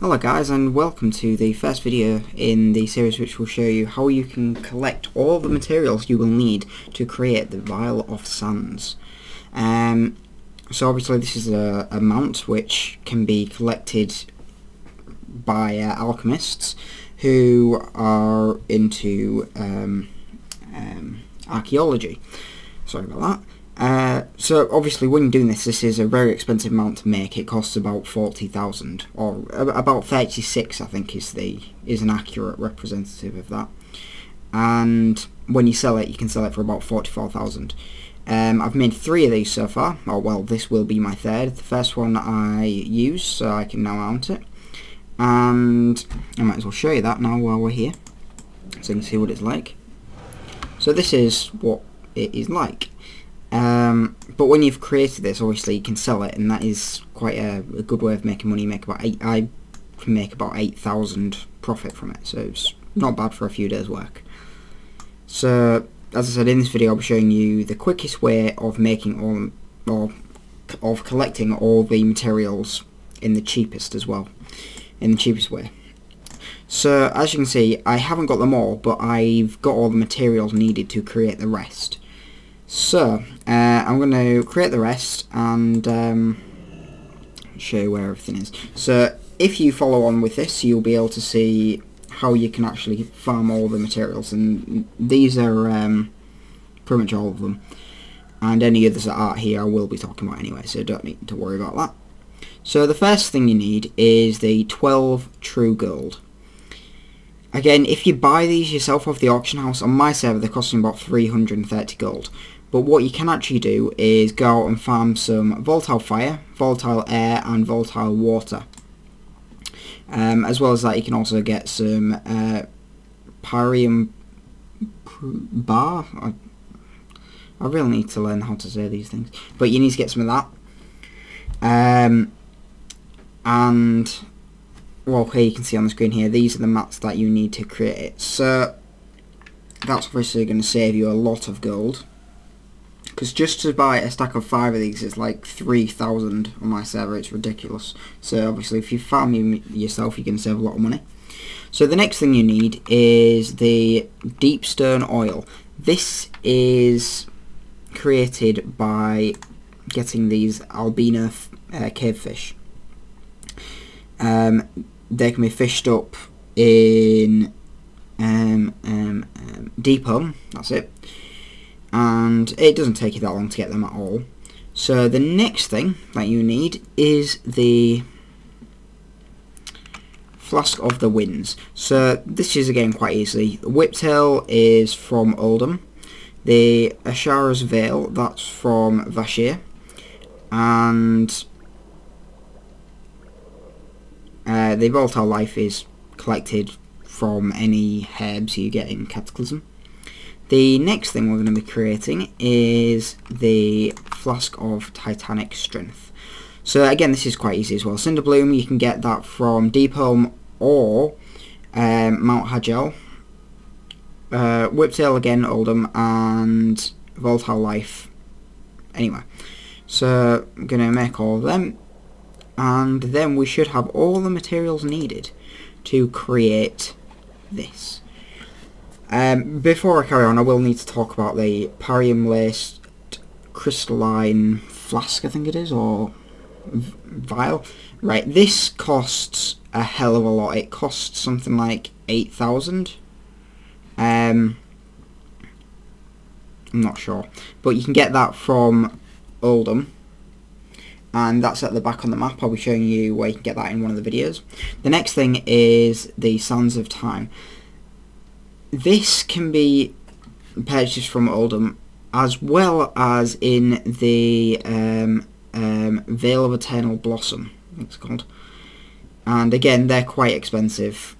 Hello guys and welcome to the first video in the series which will show you how you can collect all the materials you will need to create the Vial of Sands. Um, so obviously this is a, a mount which can be collected by uh, alchemists who are into um, um, archaeology. Sorry about that. Uh, so obviously when you're doing this, this is a very expensive mount to make. It costs about 40,000 or about 36 I think is the is an accurate representative of that. And when you sell it, you can sell it for about 44,000. Um, I've made three of these so far. Oh well, this will be my third. The first one I use, so I can now mount it. And I might as well show you that now while we're here, so you can see what it's like. So this is what it is like. Um, but when you've created this, obviously you can sell it, and that is quite a, a good way of making money. You make about eight. I can make about eight thousand profit from it, so it's not bad for a few days' work. So, as I said in this video, I'll be showing you the quickest way of making all, or of collecting all the materials in the cheapest as well, in the cheapest way. So, as you can see, I haven't got them all, but I've got all the materials needed to create the rest. So, uh, I'm going to create the rest and um, show you where everything is. So, if you follow on with this, you'll be able to see how you can actually farm all the materials. And these are um, pretty much all of them. And any others that aren't here I will be talking about anyway, so don't need to worry about that. So the first thing you need is the 12 true gold. Again, if you buy these yourself off the auction house, on my server they're costing about 330 gold. But what you can actually do is go out and farm some volatile fire, volatile air and volatile water. Um, as well as that you can also get some uh, pyrium bar. I, I really need to learn how to say these things. But you need to get some of that. Um, and well here you can see on the screen here these are the mats that you need to create it so that's obviously going to save you a lot of gold because just to buy a stack of five of these is like 3,000 on my server, it's ridiculous. So obviously if you farm yourself you can save a lot of money. So the next thing you need is the deepstone oil. This is created by getting these albino uh, cave fish. Um, they can be fished up in um, um, um, that's it and it doesn't take you that long to get them at all. So the next thing that you need is the Flask of the Winds. So this is again quite easy. The Whiptail is from Uldum. The Azshara's Veil, that's from Vashj'ir. And uh, the Volatile Life is collected from any herbs you get in Cataclysm. The next thing we're going to be creating is the Flask of Titanic Strength. So again, this is quite easy as well. Cinderbloom, you can get that from Deepholm or um, Mount Hyjal. Uh, Whiptail again, Uldum, and Volatile Life. Anyway, so I'm going to make all of them. And then we should have all the materials needed to create this. Um, before I carry on, I will need to talk about the pyrium laced crystalline flask, I think it is, or vial. Right, this costs a hell of a lot. It costs something like 8,000. Um, I'm not sure. But you can get that from Uldum. And that's at the back on the map. I'll be showing you where you can get that in one of the videos. The next thing is the Sands of Time this can be purchased from Uldum as well as in the um, um, Vale of Eternal Blossom, it's called. And again, they're quite expensive.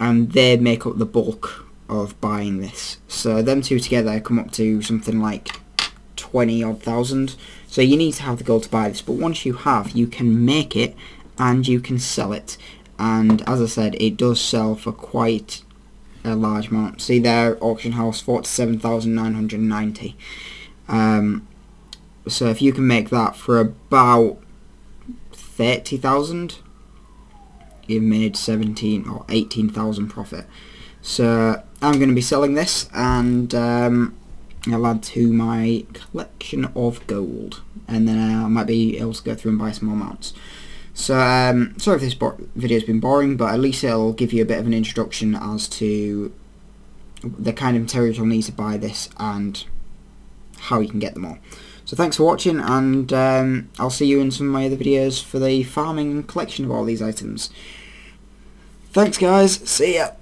And they make up the bulk of buying this. So them two together come up to something like 20 odd thousand. So you need to have the gold to buy this. But once you have, you can make it and you can sell it and as I said it does sell for quite a large amount see there auction house 47,990 um, so if you can make that for about 30,000, you've made 17 or 18,000 profit. So I'm going to be selling this and um, I'll add to my collection of gold and then I might be able to go through and buy some more mounts. So um, sorry if this video has been boring but at least it'll give you a bit of an introduction as to the kind of materials you'll need to buy this and how you can get them all. So thanks for watching and um, I'll see you in some of my other videos for the farming and collection of all these items. Thanks guys, see ya!